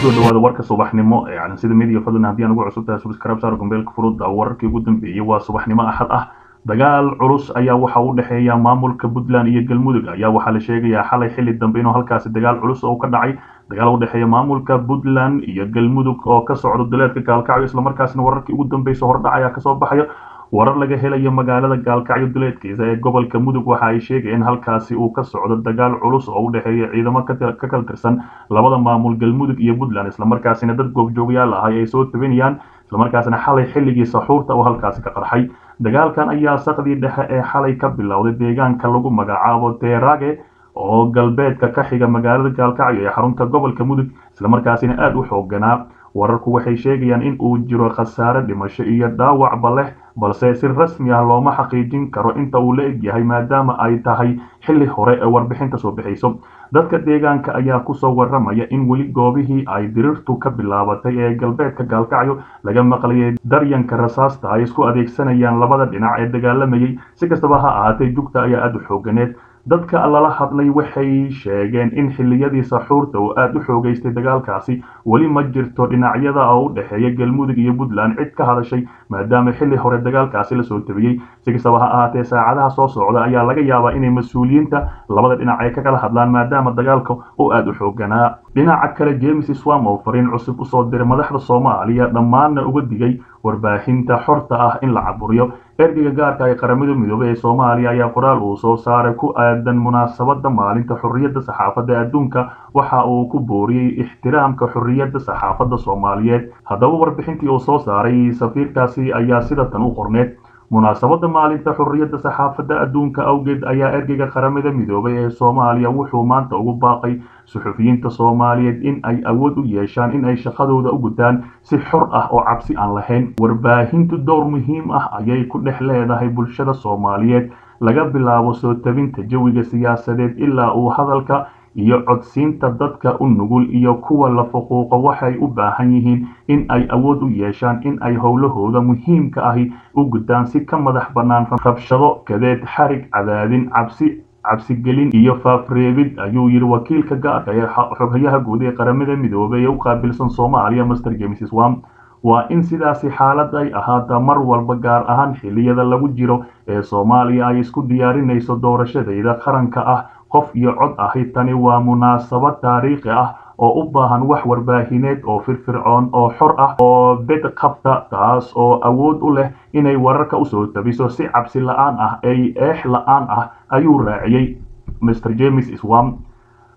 ku soo dhawaada warka subaxnimo ee calansida midiya fadlan haddii aan ugu cusub tahay subscribe saar gombeelka furudda wararkii ugu dambeeyey waa subaxnimo axad ah. Dagaal culus ayaa waxa u dhexeeya maamulka puntland iyo galmudug ayaa waxaa la sheegayaa xalay xilli dambe inuu halkaasi dagaal culus oo ka dhacay. Dagaal u dhexeeya maamulka puntland iyo galmudug oo ka socdo duleedka gaalkacyo islamarkaasina wararkii ugu dambeysa hordhac ayaa ka soo baxaya warar laga helayo magaalada gaalkacyo duleedkiisa ee gobolka mudug waxa ay sheegayeen halkaasi uu ka socdo dagaal culus oo u dhexeeya ciidamo ka kala tirsan labada maamul galmudug iyo puntland islamarkaasina dad goobjoogyaal ahay ay soo tabinayaan islamarkaasina xalay xilligii saxuurta oo halkaasi ka qarxay. Dagaalkan ayaa saqdii dhexe ee xalay ka bilowday deegaanka lagu magacaabo teerage oo galbeedka ka xiga magaalada gaalkacyo ee xarunta gobolka mudug islamarkaasina aada u xooganaa wararku waxay sheegayaan in uu jiro khasaare dhimasho iyo dhaawacba leh balse si rasmi ah looma xaqiijin karo inta uu la egyahay maadaama ay tahay xilli hore ee warbixinta soo bixayso. Dadka deegaanka ayaa ku soo waramaya in weli goobihii ay dirirtu ka bilaabatay ee galbeedka gaalkacyo laga maqlayay daryanka rasaasta ay isku adeegsanayaan labada dhinac ee dagaalamayay si kastaba ha ahaatee jugta ayaa aada u xooganeed dadka lala hadlay waxay sheegeen in xilliyadii saxuurta uu aada u xoogaystay dagaalkaasi weli ma jirto dhinacyada oo u dhexeeya galmudug iyo puntland. Cid ka hadashay maadaama xilli hore dagaalkaasi la soo tabiyey si kastaba ha ahaatee saacadaha soo socda ayaa laga yaabaa inay mas'uuliyiinta labada dhinac ay ka kala hadlaan maadaama dagaalka uu aada u xooganaa dhinaca kale james swam oo fariin cusub u soo diray madaxda soomaaliya dhammaanna uga digay warbaahinta xorta ah in la caburiyo ergeyga gaarka ee qaramada midoobey ee soomaaliya ayaa qoraal uu soo saaray ku aadan munaasabada maalinta xorriyadda saxaafadda adduunka. Waxa uu ku booriyey ixtiraamka xorriyadda saxaafadda soomaaliyeed. Haddaba warbixintii uu soo saaray safiirkaasi ayaa sida tan u qorneed munaasabada maalinta xorriyadda saxaafadda adduunka awgeed ayaa ergeyga qaramada midoobay ee soomaaliya wuxuu maanta ugu baaqay suxufiyiinta soomaaliyeed in ay awood u yeeshaan in ay shaqadooda u gutaan si xor ah oo cabsi aan lahayn. Warbaahintu dowr muhiim ah ayay ku dhex leedahay bulshada soomaaliyeed laga bilaabo soo tabinta jawiga siyaasadeed ilaa uu hadalka iyo codsiinta dadka u nugul iyo kuwa la fuquuqo waxay u baahan yihiin in ay awood u yeeshaan in ay howlahooda muhiimka ahi u gutaan si ka madax bannaan rabshado kadeed xarig cadaadin cabsi cabsigelin iyo faafreebid ayuu yidhi wakiilka gaarka ee xoghayaha guud ee qaramada midoobey ee u qaabilsan soomaaliya master james swam waa in sidaasi xaalad ay ahaata mar walba gaar ahaan xilliyada lagu jiro ee soomaaliya ay isku diyaarinayso doorashadeyda qaranka ah qof iyo cod ahi. Tani waa munaasabad taariikhi ah oo u baahan wax warbaahineed oo firfircoon oo xor ah oo bed qabta taas oo awood u leh inay wararka u soo tabiso si cabsi la'aan ah ay eex la'aan ah ayuu raaciyey. Mr james swam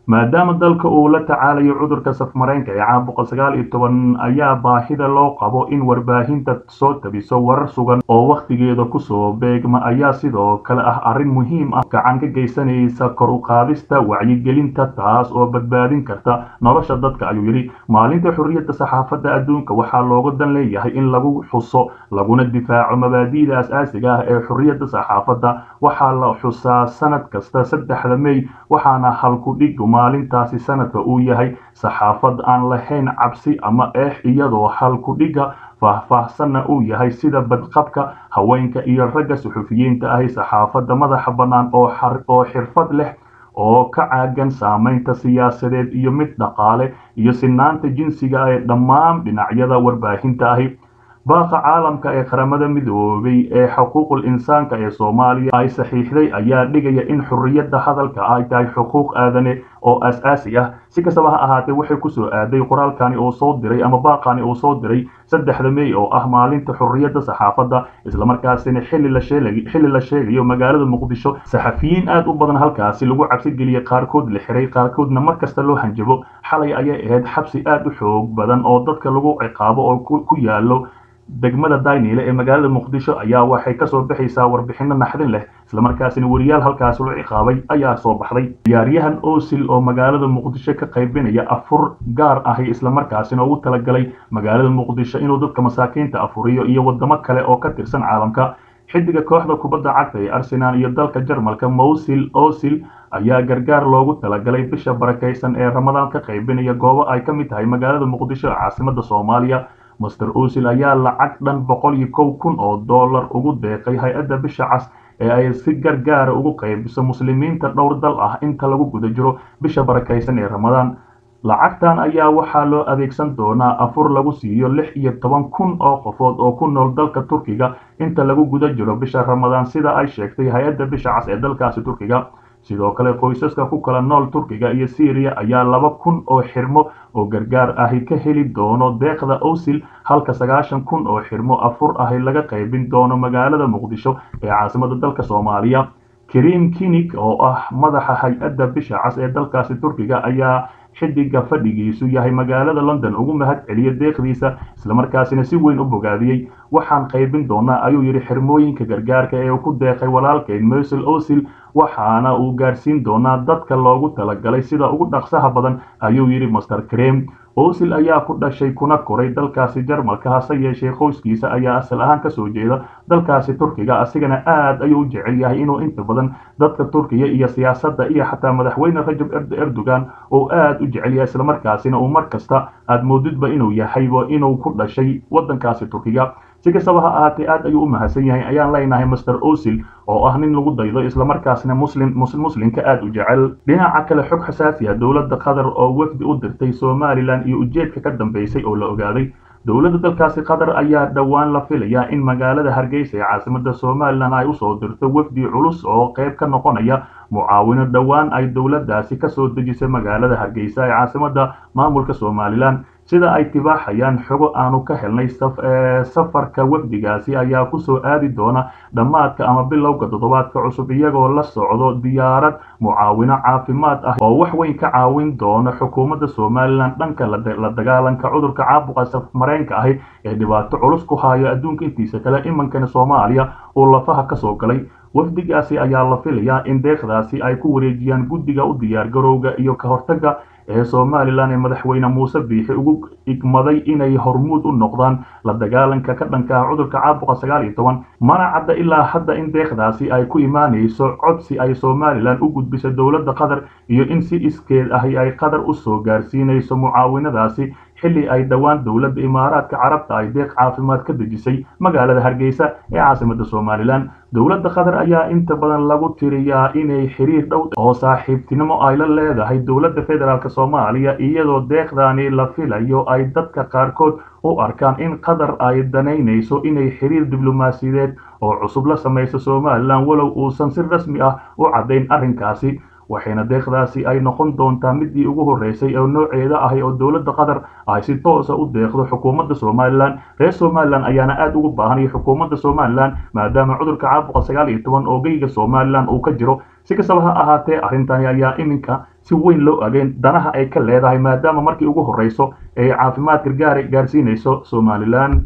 maadaama dalka uu la tacaalayo cudurka safmareenka ee caam boqol sagaal iyo toban ayaa baahida loo qabo in warbaahinta soo tabiso warar sugan oo wakhtigeeda ku soo beegma ayaa sidoo kale ah arrin muhiim ah. Gacan ka geysanaysa kor u qaadista wacyigelinta taas oo badbaadin karta nolosha dadka ayuu yidhi. Maalinta xorriyadda saxaafadda adduunka waxaa looga dan leeyahay in lagu xuso laguna difaaco mabaadi'da as-aasiga ah ee xorriyadda saxaafadda. Waxaa la xusaa sanad kasta saddexda mey waxaana halku dhig maalintaasi sanadka uu yahay saxaafad aan lahayn cabsi ama eex iyadoo halku dhiga faahfaahsanna uu yahay sida badqabka haweenka iyo ragga suxufiyiinta ahi. Saxaafadda madaxa bannaan oo xirfad leh oo ka caagan saamaynta siyaasadeed iyo mid dhaqaale iyo sinaanta jinsiga ee dhammaan dhinacyada warbaahinta ahi. Baaqa caalamka ee qaramada midoobay ee xuquuqul insaanka ee soomaaliya ay saxiixday ayaa dhigaya in xorriyadda hadalka ay tahay xuquuq aadane oo as-aasi ah si kastaba ha ahaatee waxay ku soo aaday qoraalkani uu soo diray ama baaqani uu soo diray saddexda mey oo ah maalinta xorriyadda saxaafadda. Islamarkaasina xilli la sheeg xilli la sheegayo magaalada muqdisho saxafiyiin aada u badan halkaasi lagu cabsigeliyey qaarkood la xiray qaarkoodna mar kasta loo hanjabo. Xalay ayay ahayd xabsi aada u xoog badan oo dadka lagu ciqaabo oo ku yaalo degmada dayniile ee magaalada muqdisho ayaa waxay ka soo baxaysaa warbixino naxdin leh islamarkaasina weriyaal halkaas loo ciqaabay ayaa soo baxday. Ciyaaryahan osil oo magaalada muqdisho ka qaybinaya afur gaar ahi islamarkaasina ugu talagalay magaalada muqdisho inuu dadka masaakiinta afuriyo iyo wadamo kale oo ka tirsan caalamka. Xidiga kooxda kubadda cagta ee arsenal iyo dalka jarmalka mowsil osil ayaa gargaar loogu talagalay bisha barakaysan ee ramadaan ka qaybinaya goobo ay ka mid tahay magaalada muqdisho ee caasimada soomaaliya master osil ayaa lacag dhan boqol iyo kow kun oo dollar ugu deeqay hay'adda bisha cas ee ay si gargaara ugu qaybiso muslimiinta dhowr dal ah inta lagu guda jiro bisha barakaysan ee ramadaan lacagtan ayaa waxaa loo adeegsan doonaa afur lagu siiyo lix iyo toban kun oo qofood oo ku nool dalka turkiga inta lagu guda jiro bisha ramadaan sida ay sheegtay hay'adda bisha cas ee dalkaasi turkiga sidoo kale qoysaska ku kala nool turkiga iyo syriya ayaa laba kun oo xirmo oo gargaar ahi ka heli doono deeqda owsil halka sagaashan kun oo xirmo afur ahi laga qaybin doono magaalada muqdisho ee caasimada dalka soomaaliya. Kariim kinig oo ah madaxa hay'adda bisha cas ee dalkaasi turkiga ayaa xidiga fadhigiisu yahay magaalada london. Ugu mahad celiya deeqdiisa islamarkaasina si weyn u bogaadiyey. Waxaan qaybin doonaa ayuu yidhi xirmooyinka gargaarka ee uu ku deeqay walaalkeyn mesel osil waxaana uu gaarsiin doonaa dadka loogu talagalay sida ugu dhaqsaha badan ayuu yidhi master krem osil ayaa ku dhashay kuna koray dalkaasi jarmalka hase yeeshee qoyskiisa ayaa asal ahaan ka soo jeeda. Dalkaasi turkiga asigana aad ayuu jecel yahay inuu inta badan dadka turkiya iyo siyaasadda iyo xataa madaxweyne rajab erdogan oo aad u jecel yahay islamarkaasina uu mar kasta aad moodidba inuu yahayba inuu ku dhashay waddankaasi turkiga si kastaba ha ahaatee aad ayuu u mahadsan yahay ayaan leenahay master osil. Oo ah nin lagu daydo islamarkaasna muslim muslimka aad u jecel dhinaca kale xog xasaasi ah dowladda qatar oo wafdi u dirtay somalilan iyo ujeedka ka dambeysay oo la ogaaday. Dowladda dalkaasi qatar ayaa dhowaan la filayaa in magaalada hargeysa ee caasimada somalilan ay u soo dirto wafdi culus oo qayb ka noqonaya mucaawino dhowaan ay dowladdaasi ka soo dejisay magaalada hargeysa ee caasimada maamulka somalilan sida ay tibaaxayaan xogo aanu ka helnay safarka wafdigaasi ayaa ku soo aadi doona dhammaadka ama bilowga toddobaadka cusub iyagoo la socdo diyaarad mucaawino caafimaad ah oo wax weyn ka caawin doona xukuumadda somalilan dhanka la dagaalanka cudurka caabuqa safmareenka ahi ee dhibaato culus ku hayo adduunka intiisa kale imankana soomaaliya uu lafaha ka soo galay. Wafdigaasi ayaa la filayaa in deeqdaasi ay ku wareejiyaan guddiga u diyaargarowga iyo ka hortagga ee somalilan ee madaxweyne muuse biixi ugu igmaday inay hormuud u noqdaan la dagaalanka ka dhanka ah cudurka caabuqa sagaal iyo toban. Mana cadda ilaa hadda in deeqdaasi ay ku imaanayso codsi ay somalilan u gudbisa dowladda qatar iyo in si iskeed ahi ay qatar u soo gaarsiinayso mucaawinadaasi xilli ay dhowaan dowladda imaaraadka carabta ay deeq caafimaad ka dejisay magaalada hargeysa ee caasimada somalilan dowladda qatar ayaa inta badan lagu tiriyaa inay xiriir dhow oo saaxiibtinimo ay la leedahay dowladda federaalk soomaaliya iyadoo deeqdaani la filayo ay dadka qaarkood u arkaan in qatar ay danaynayso inay xiriir diblomaasiyadeed oo cusub la samayso somalilan walow uusan si rasmi ah u caddayn arrinkaasi waxayna deeqdaasi ay noqon doontaa midii ugu horreysay oo nooceeda ahi oo dowladda qatar ay si toosa u deeqdo xukuumadda somalilan reer somalilan ayaana aad ugu baahanaya xukuumadda somalilan maadaama cudurka caabuqa sagaal iyo toban oo geyga somalilan uu ka jiro. Si kastaba ha ahaatee arrintani ayaa iminka si weyn loo ageen. Danaha ay ka leedahay maadaama markii ugu horreyso ay caafimaad gargaara gaarsiinayso somalilan